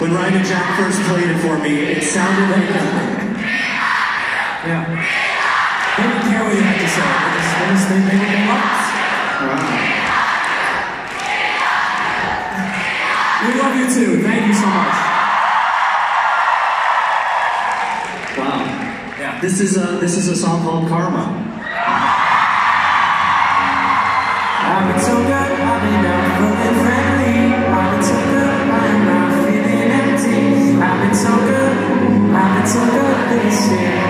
when Ryan and Jack first played it for me, it sounded like a, Yeah. They didn't care what you had to say. They just, they made it wow. We love you too. Thank you so much. Wow. Yeah. This is a this is a song called Karma. vencer.